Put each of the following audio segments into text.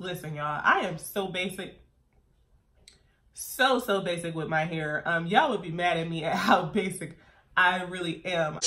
listen, y'all, I am so basic. So, so basic with my hair. Um, y'all would be mad at me at how basic I really am.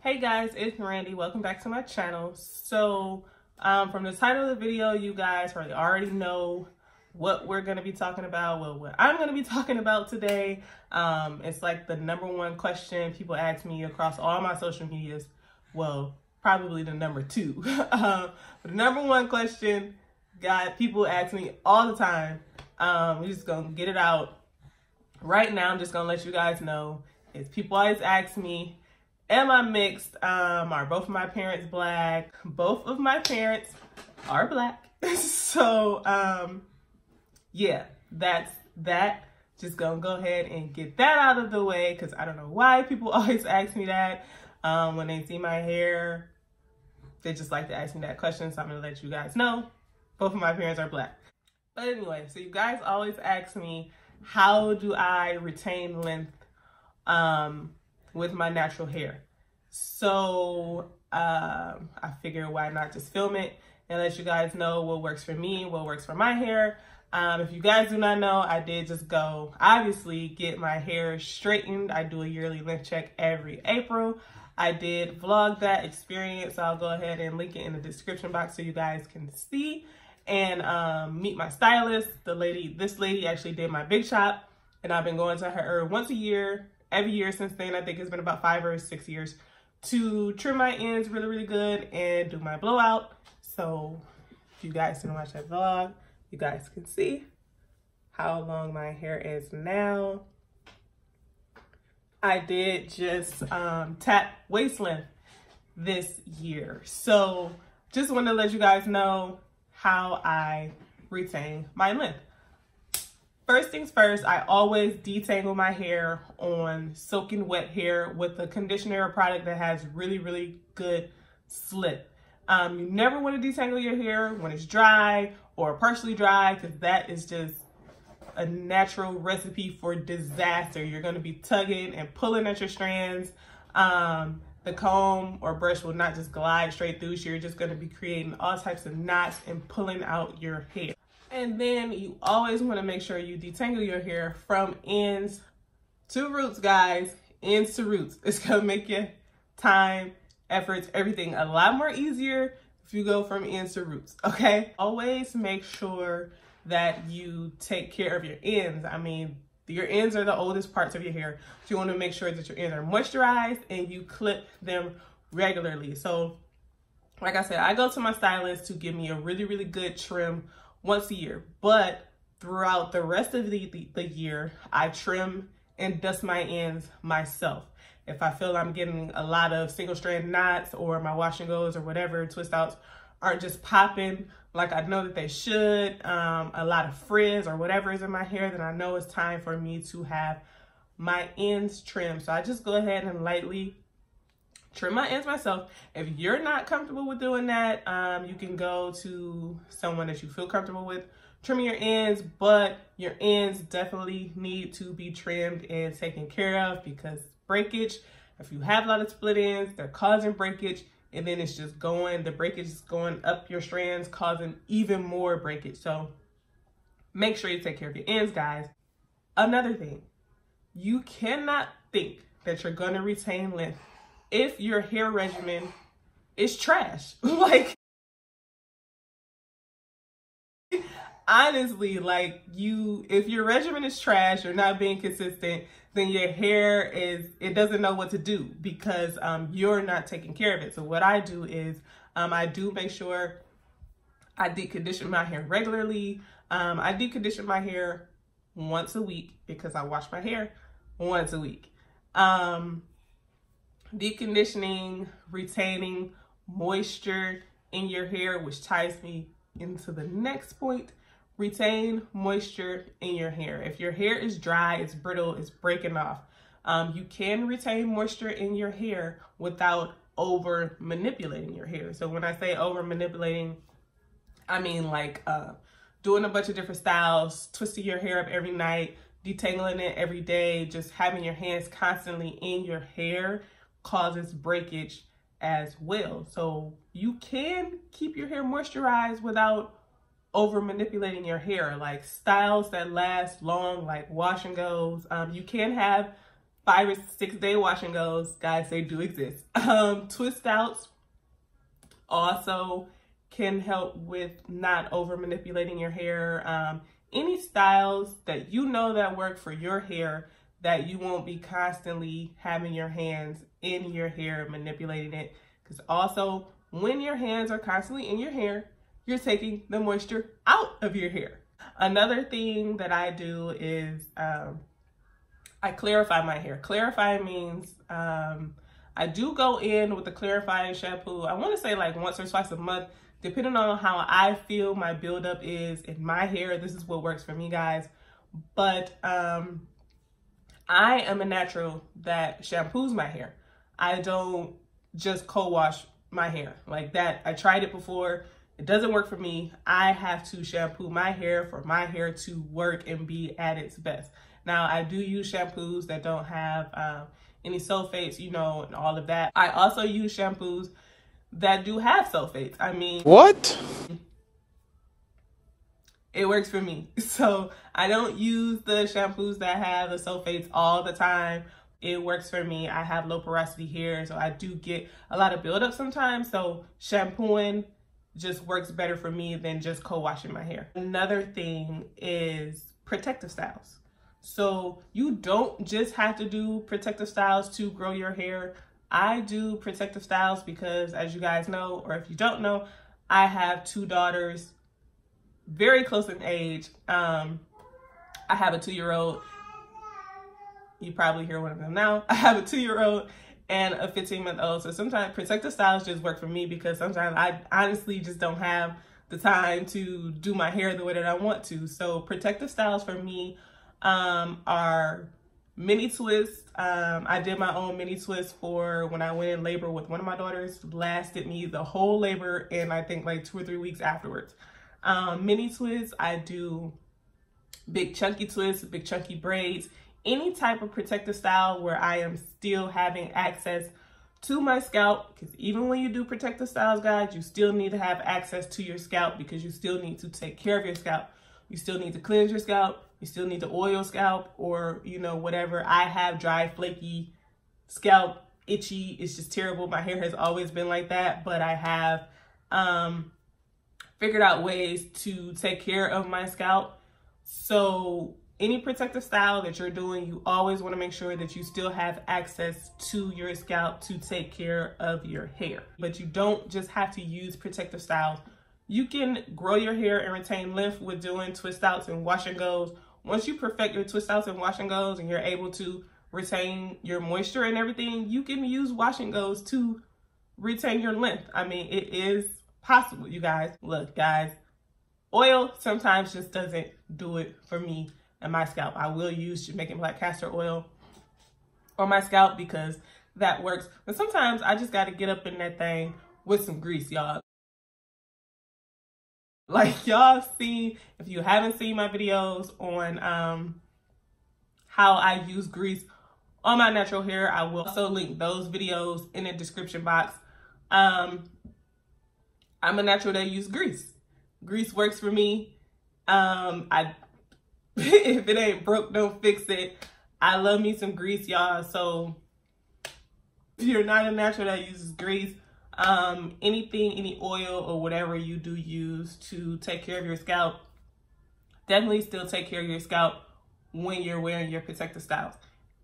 Hey guys, it's Randi. Welcome back to my channel. So, um, from the title of the video, you guys probably already know what we're going to be talking about. Well, what I'm going to be talking about today. Um, it's like the number one question people ask me across all my social medias. Well, probably the number two. um, the number one question, God, people ask me all the time. Um, we're just going to get it out right now. I'm just going to let you guys know. Is people always ask me, am I mixed? Um, are both of my parents black? Both of my parents are black. so, um, yeah, that's that. Just gonna go ahead and get that out of the way because I don't know why people always ask me that. Um, when they see my hair, they just like to ask me that question. So I'm gonna let you guys know. Both of my parents are black. But anyway, so you guys always ask me, how do I retain length um, with my natural hair? So um, I figure why not just film it and let you guys know what works for me, what works for my hair. Um, if you guys do not know, I did just go, obviously, get my hair straightened. I do a yearly length check every April. I did vlog that experience. I'll go ahead and link it in the description box so you guys can see and um, meet my stylist. The lady, this lady actually did my big chop and I've been going to her once a year, every year since then. I think it's been about five or six years to trim my ends really, really good and do my blowout. So if you guys didn't watch that vlog, you guys can see how long my hair is now. I did just um, tap waist length this year. So just want to let you guys know how I retain my length. First things first, I always detangle my hair on soaking wet hair with a conditioner product that has really, really good slip. Um, you never want to detangle your hair when it's dry or partially dry because that is just a natural recipe for disaster. You're going to be tugging and pulling at your strands. Um, the comb or brush will not just glide straight through. So you're just going to be creating all types of knots and pulling out your hair. And then you always want to make sure you detangle your hair from ends to roots, guys. Ends to roots. It's going to make your time efforts, everything a lot more easier if you go from ends to roots, okay? Always make sure that you take care of your ends. I mean, your ends are the oldest parts of your hair. So you want to make sure that your ends are moisturized and you clip them regularly. So like I said, I go to my stylist to give me a really, really good trim once a year. But throughout the rest of the, the, the year, I trim and dust my ends myself. If I feel I'm getting a lot of single strand knots or my wash and goes or whatever twist outs aren't just popping like I know that they should, um, a lot of frizz or whatever is in my hair, then I know it's time for me to have my ends trimmed. So I just go ahead and lightly trim my ends myself. If you're not comfortable with doing that, um, you can go to someone that you feel comfortable with trimming your ends, but your ends definitely need to be trimmed and taken care of because breakage. If you have a lot of split ends, they're causing breakage and then it's just going, the breakage is going up your strands, causing even more breakage. So make sure you take care of your ends, guys. Another thing, you cannot think that you're gonna retain length if your hair regimen is trash. like, honestly, like you, if your regimen is trash, you're not being consistent, then your hair is, it doesn't know what to do because um, you're not taking care of it. So what I do is um, I do make sure I deep condition my hair regularly. Um, I deep condition my hair once a week because I wash my hair once a week. Um, deep conditioning, retaining moisture in your hair, which ties me into the next point retain moisture in your hair. If your hair is dry, it's brittle, it's breaking off, um, you can retain moisture in your hair without over manipulating your hair. So when I say over manipulating, I mean like uh, doing a bunch of different styles, twisting your hair up every night, detangling it every day, just having your hands constantly in your hair causes breakage as well. So you can keep your hair moisturized without over manipulating your hair. Like styles that last long, like wash and goes. Um, you can have five or six day wash and goes. Guys, they do exist. Um, twist outs also can help with not over manipulating your hair. Um, any styles that you know that work for your hair that you won't be constantly having your hands in your hair manipulating it. Because also when your hands are constantly in your hair, you're taking the moisture out of your hair. Another thing that I do is um, I clarify my hair. Clarify means um, I do go in with a clarifying shampoo. I want to say like once or twice a month, depending on how I feel my buildup is in my hair. This is what works for me, guys. But um, I am a natural that shampoos my hair. I don't just co-wash my hair like that. I tried it before. It doesn't work for me. I have to shampoo my hair for my hair to work and be at its best. Now, I do use shampoos that don't have um, any sulfates, you know, and all of that. I also use shampoos that do have sulfates. I mean, what? It works for me. So I don't use the shampoos that have the sulfates all the time it works for me. I have low porosity hair, so I do get a lot of buildup sometimes. So shampooing just works better for me than just co-washing my hair. Another thing is protective styles. So you don't just have to do protective styles to grow your hair. I do protective styles because as you guys know, or if you don't know, I have two daughters very close in age. Um, I have a two-year-old you probably hear one of them now. I have a two-year-old and a 15-month-old. So sometimes protective styles just work for me because sometimes I honestly just don't have the time to do my hair the way that I want to. So protective styles for me um, are mini twists. Um, I did my own mini twist for when I went in labor with one of my daughters. Lasted me the whole labor and I think like two or three weeks afterwards. Um, mini twists, I do big chunky twists, big chunky braids, any type of protective style where I am still having access to my scalp because even when you do protective styles guys you still need to have access to your scalp because you still need to take care of your scalp. You still need to cleanse your scalp. You still need to oil scalp or you know whatever. I have dry flaky scalp itchy. It's just terrible. My hair has always been like that but i have um figured out ways to take care of my scalp. So any protective style that you're doing, you always want to make sure that you still have access to your scalp to take care of your hair. But you don't just have to use protective styles. You can grow your hair and retain length with doing twist outs and wash and goes. Once you perfect your twist outs and wash and goes and you're able to retain your moisture and everything, you can use wash and goes to retain your length. I mean, it is possible, you guys. Look, guys, oil sometimes just doesn't do it for me my scalp. I will use Jamaican black castor oil on my scalp because that works. But sometimes I just got to get up in that thing with some grease, y'all. Like y'all see, if you haven't seen my videos on um, how I use grease on my natural hair, I will also link those videos in the description box. Um, I'm a natural that use grease. Grease works for me. Um, I if it ain't broke, don't fix it. I love me some grease, y'all. So if you're not a natural that uses grease, um, anything, any oil or whatever you do use to take care of your scalp, definitely still take care of your scalp when you're wearing your protective styles.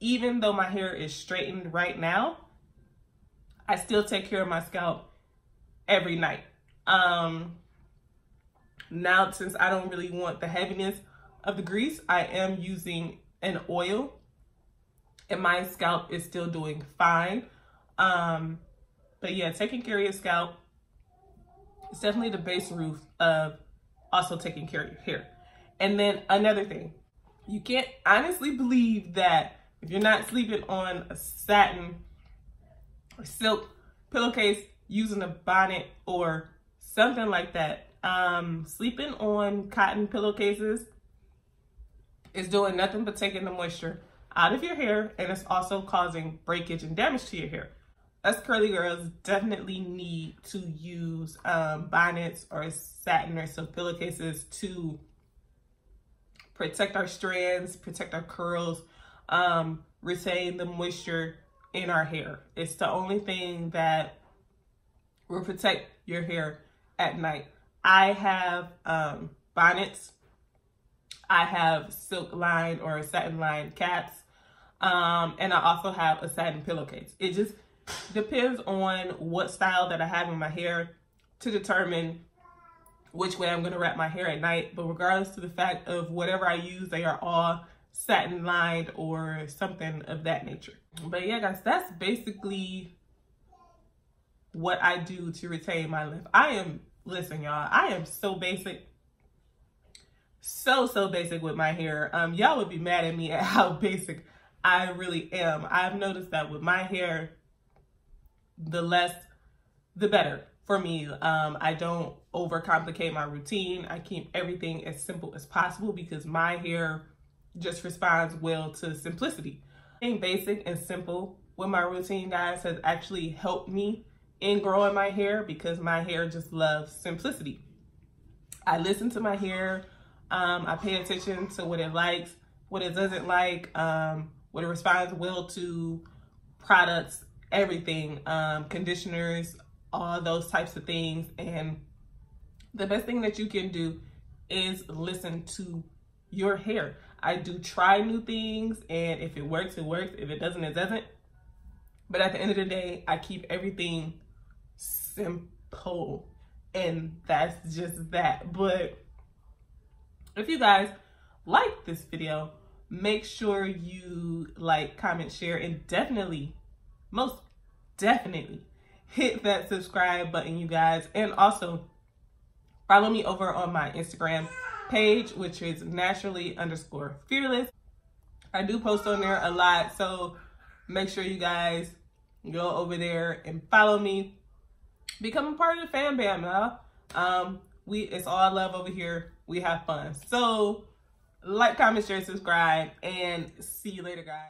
Even though my hair is straightened right now, I still take care of my scalp every night. Um, now, since I don't really want the heaviness of the grease, I am using an oil and my scalp is still doing fine. Um, but yeah, taking care of your scalp is definitely the base roof of also taking care of your hair. And then another thing, you can't honestly believe that if you're not sleeping on a satin or silk pillowcase, using a bonnet or something like that, um, sleeping on cotton pillowcases It's doing nothing but taking the moisture out of your hair and it's also causing breakage and damage to your hair. Us curly girls definitely need to use um, bonnets or satin or silk pillowcases to protect our strands, protect our curls, um, retain the moisture in our hair. It's the only thing that will protect your hair at night. I have um, bonnets. I have silk lined or satin lined caps. Um, and I also have a satin pillowcase. It just depends on what style that I have in my hair to determine which way I'm going to wrap my hair at night. But regardless to the fact of whatever I use, they are all satin lined or something of that nature. But yeah, guys, that's basically what I do to retain my lift. I am, listen, y'all, I am so basic. So, so basic with my hair. Um, Y'all would be mad at me at how basic I really am. I've noticed that with my hair, the less, the better for me. Um, I don't overcomplicate my routine. I keep everything as simple as possible because my hair just responds well to simplicity. Being basic and simple with my routine, guys, has actually helped me in growing my hair because my hair just loves simplicity. I listen to my hair. Um, I pay attention to what it likes, what it doesn't like, um, what it responds well to, products, everything, um, conditioners, all those types of things. And the best thing that you can do is listen to your hair. I do try new things, and if it works, it works. If it doesn't, it doesn't. But at the end of the day, I keep everything simple, and that's just that. But if you guys like this video, make sure you like, comment, share, and definitely, most definitely, hit that subscribe button, you guys. And also, follow me over on my Instagram page, which is naturally underscore fearless. I do post on there a lot, so make sure you guys go over there and follow me. Become a part of the fan bam, y'all. Um, we it's all love over here. We have fun. So like, comment, share, subscribe, and see you later, guys.